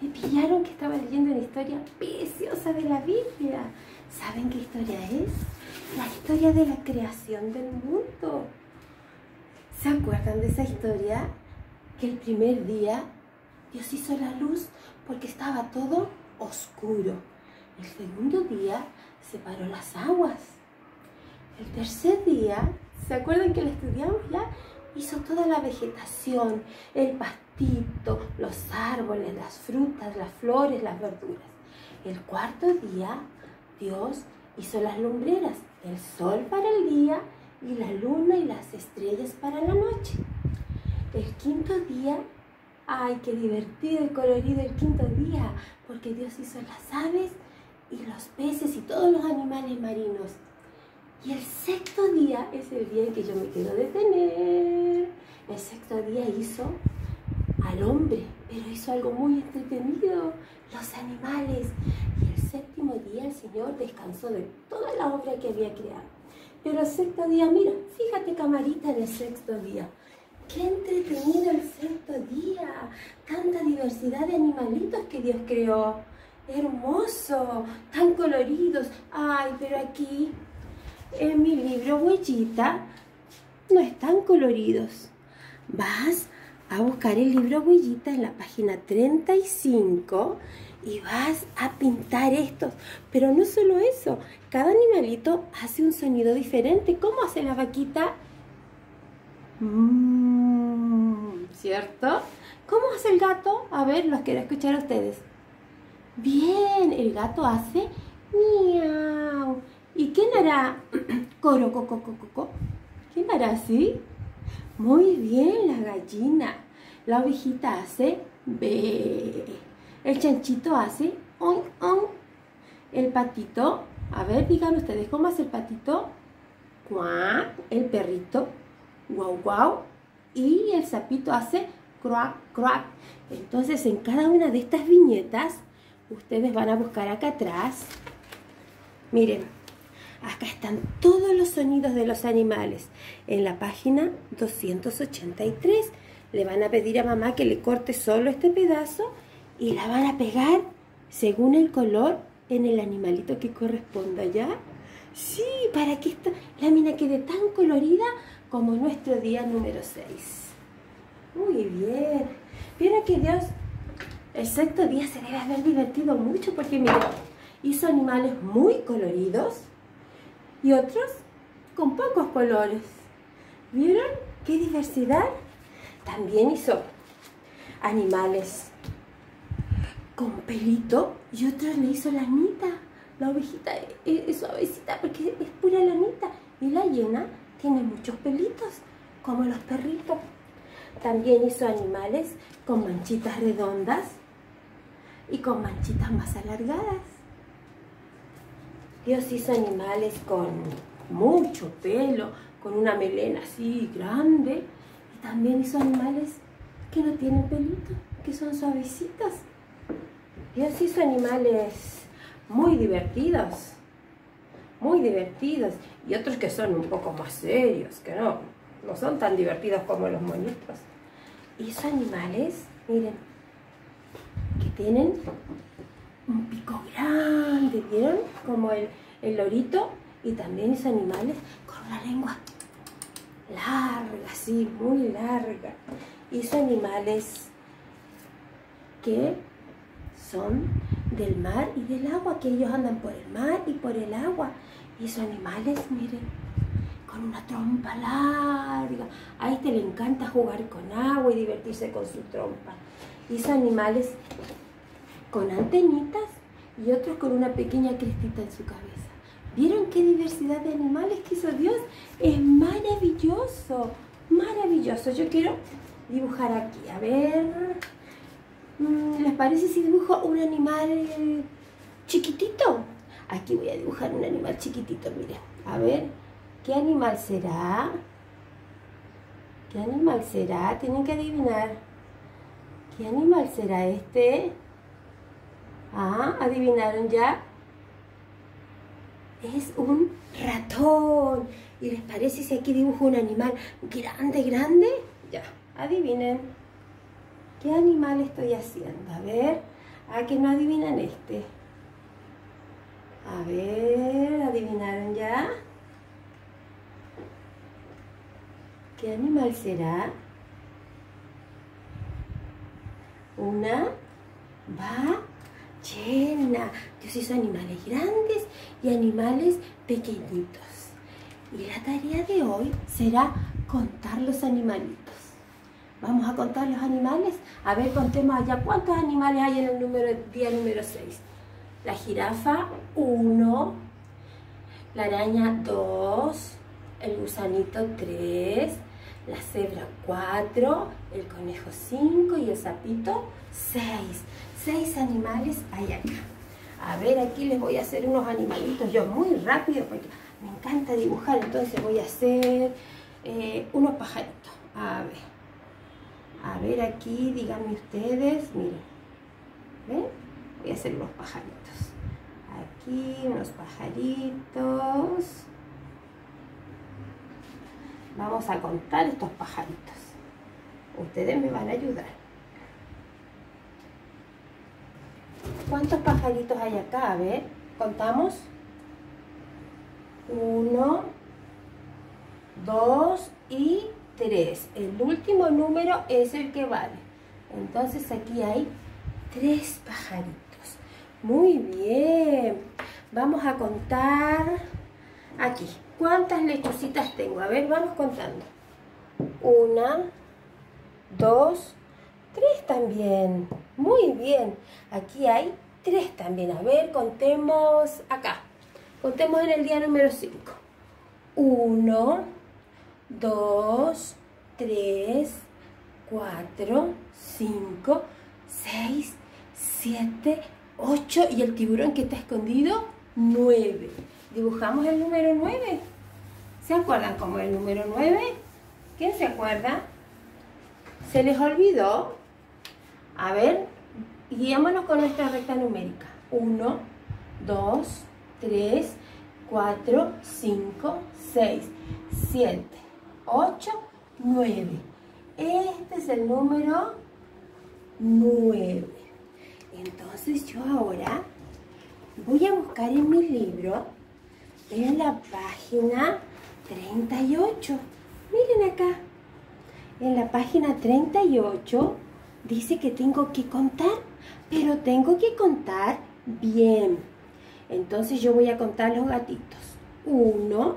Me pillaron que estaba leyendo una historia preciosa de la Biblia. ¿Saben qué historia es? La historia de la creación del mundo. ¿Se acuerdan de esa historia? Que el primer día Dios hizo la luz porque estaba todo oscuro. El segundo día separó las aguas. El tercer día, ¿se acuerdan que lo estudiamos ya? Hizo toda la vegetación, el pastito, los árboles, las frutas, las flores, las verduras. El cuarto día, Dios hizo las lumbreras, el sol para el día y la luna y las estrellas para la noche. El quinto día, ay, qué divertido y colorido el quinto día, porque Dios hizo las aves y los peces y todos los animales marinos. Y el sexto día es el día en que yo me quiero detener. El sexto día hizo al hombre, pero hizo algo muy entretenido, los animales. Y el séptimo día el Señor descansó de toda la obra que había creado. Pero el sexto día, mira, fíjate camarita el sexto día. Qué entretenido el sexto día. Tanta diversidad de animalitos que Dios creó. Hermoso, tan coloridos. Ay, pero aquí en mi libro Huellita no están coloridos. Vas a buscar el libro Huellita en la página 35 y vas a pintar estos. Pero no solo eso, cada animalito hace un sonido diferente. ¿Cómo hace la vaquita? Mm, ¿Cierto? ¿Cómo hace el gato? A ver, los quiero escuchar a ustedes. Bien, el gato hace miau. ¿Y quién hará coro, coco, coco, coco? ¿Quién hará así? Muy bien, la gallina. La ovejita hace be. El chanchito hace on, on. El patito, a ver, digan ustedes, ¿cómo hace el patito? Cuac. El perrito, guau, guau. Y el sapito hace crack, crack. Entonces, en cada una de estas viñetas, ustedes van a buscar acá atrás. Miren, Acá están todos los sonidos de los animales. En la página 283 le van a pedir a mamá que le corte solo este pedazo y la van a pegar según el color en el animalito que corresponda, ¿ya? Sí, para que esta lámina quede tan colorida como nuestro día número 6. Muy bien. Vieron que Dios el sexto día se debe haber divertido mucho porque, miren, hizo animales muy coloridos y otros con pocos colores. ¿Vieron qué diversidad? También hizo animales con pelito y otros le hizo lanita. La ovejita es suavecita porque es pura lanita y la hiena tiene muchos pelitos como los perritos. También hizo animales con manchitas redondas y con manchitas más alargadas. Dios hizo animales con mucho pelo, con una melena así grande. Y también hizo animales que no tienen pelito, que son suavecitos. Dios hizo animales muy divertidos, muy divertidos. Y otros que son un poco más serios, que no, no son tan divertidos como los monitos. Hizo animales, miren, que tienen Como el, lorito y también esos animales con una lengua larga, así, muy larga. Hizo animales que son del mar y del agua, que ellos andan por el mar y por el agua. Hizo animales, miren, con una trompa larga. A este le encanta jugar con agua y divertirse con su trompa. Hizo animales con antenitas y otros con una pequeña crestita en su cabeza. ¿Vieron qué diversidad de animales que hizo Dios? Es maravilloso, maravilloso. Yo quiero dibujar aquí. A ver, mm, ¿les parece si dibujo un animal chiquitito? Aquí voy a dibujar un animal chiquitito, miren. A ver, ¿qué animal será? ¿Qué animal será? Tienen que adivinar. ¿Qué animal será este? Ah, ¿adivinaron ya? Es un ratón. ¿Y les parece si aquí dibujo un animal grande, grande? Ya, adivinen. ¿Qué animal estoy haciendo? A ver, a que no adivinan este. A ver, ¿adivinaron ya? ¿Qué animal será? Una ballena. Dios hizo animales grandes y animales pequeñitos. Y la tarea de hoy será contar los animalitos. Vamos a contar los animales. A ver, contemos allá cuántos animales hay en el número, día número 6. La jirafa, 1. La araña, 2. El gusanito, 3. La cebra, 4. El conejo, 5. Y el sapito, 6. 6 animales hay acá. A ver, aquí les voy a hacer unos animalitos yo muy rápido porque me encanta dibujar. Entonces voy a hacer eh, unos pajaritos. A ver. A ver aquí, díganme ustedes, miren. ¿Ven? Voy a hacer unos pajaritos. Aquí unos pajaritos. Vamos a contar estos pajaritos. Ustedes me van a ayudar. ¿Cuántos pajaritos hay acá? A ver, contamos. Uno, dos y 3. El último número es el que vale. Entonces aquí hay tres pajaritos. Muy bien. Vamos a contar aquí. ¿Cuántas lechucitas tengo? A ver, vamos contando. Una, dos, tres también. Muy bien. Aquí hay tres también. A ver, contemos acá. Contemos en el día número 5. Uno, 2, 3, 4, 5, 6, 7, 8 y el tiburón que está escondido, 9. Dibujamos el número 9. ¿Se acuerdan cómo el número 9? ¿Quién se acuerda? ¿Se les olvidó? A ver, guiémonos con nuestra recta numérica. 1, 2, 3, 4, 5, 6, 7, 8, 9. Este es el número 9. Entonces yo ahora voy a buscar en mi libro en la página 38. Miren acá. En la página 38 dice que tengo que contar, pero tengo que contar bien. Entonces yo voy a contar los gatitos. 1,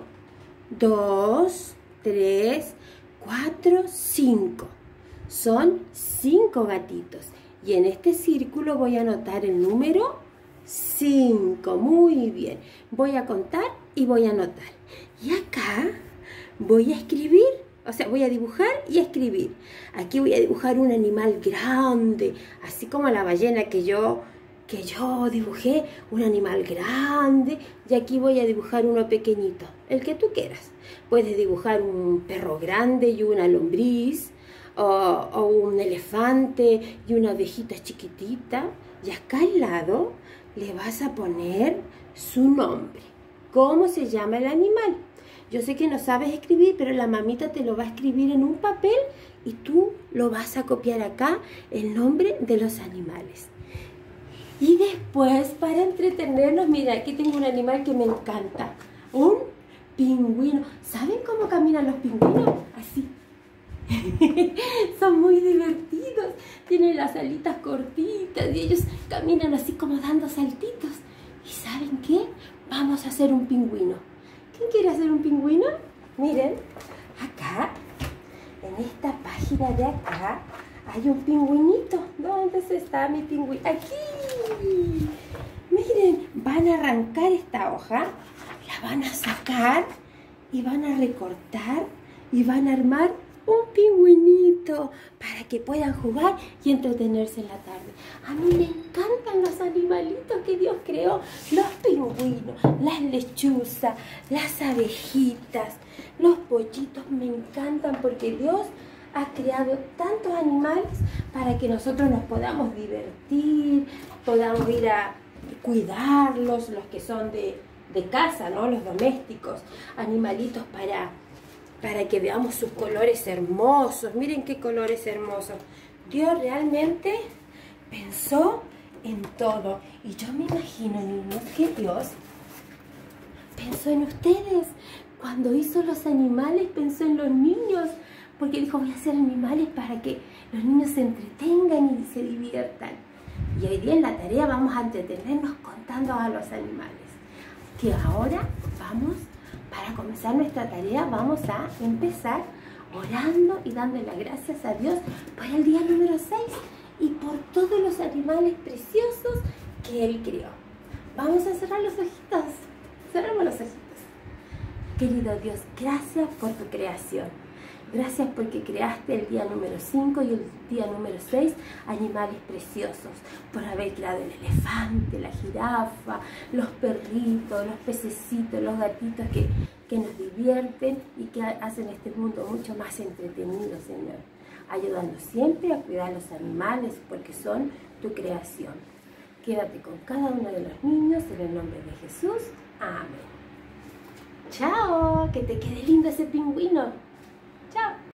2, 3, 4, 5. Son 5 gatitos. Y en este círculo voy a anotar el número 5. Muy bien. Voy a contar y voy a anotar. Y acá voy a escribir, o sea, voy a dibujar y escribir. Aquí voy a dibujar un animal grande, así como la ballena que yo que yo dibujé un animal grande y aquí voy a dibujar uno pequeñito, el que tú quieras. Puedes dibujar un perro grande y una lombriz, o, un elefante y una ovejita chiquitita. Y acá al lado le vas a poner su nombre. ¿Cómo se llama el animal? Yo sé que no sabes escribir, pero la mamita te lo va a escribir en un papel y tú lo vas a copiar acá, el nombre de los animales. Y después, para entretenernos, mira, aquí tengo un animal que me encanta. Un pingüino. ¿Saben cómo caminan los pingüinos? Así. Son muy divertidos. Tienen las alitas cortitas y ellos caminan así como dando saltitos. ¿Y saben qué? Vamos a hacer un pingüino. ¿Quién quiere hacer un pingüino? Miren, acá, en esta página de acá, hay un pingüinito. ¿Dónde está mi pingüino? Aquí. Miren, van a arrancar esta hoja, la van a sacar y van a recortar y van a armar un pingüinito para que puedan jugar y entretenerse en la tarde. A mí me encantan los animalitos que Dios creó, los pingüinos, las lechuzas, las abejitas, los pollitos me encantan porque Dios ha creado tantos animales para que nosotros nos podamos divertir, podamos ir a cuidarlos, los que son de, casa, ¿no? Los domésticos, animalitos para, para que veamos sus colores hermosos. Miren qué colores hermosos. Dios realmente pensó en todo. Y yo me imagino, niños, que Dios pensó en ustedes. Cuando hizo los animales, pensó en los niños. Porque dijo, voy a hacer animales para que los niños se entretengan y se diviertan. Y hoy día en la tarea vamos a entretenernos contando a los animales. Que ahora vamos, para comenzar nuestra tarea, vamos a empezar orando y dándole las gracias a Dios por el día número 6 y por todos los animales preciosos que Él creó. Vamos a cerrar los ojitos. Cerramos los ojitos. Querido Dios, gracias por tu creación. Gracias porque creaste el día número 5 y el día número 6 animales preciosos, por haber creado el elefante, la jirafa, los perritos, los pececitos, los gatitos que, que nos divierten y que hacen este mundo mucho más entretenido, Señor. Ayudando siempre a cuidar a los animales porque son tu creación. Quédate con cada uno de los niños en el nombre de Jesús. Amén. Chao, que te quede lindo ese pingüino.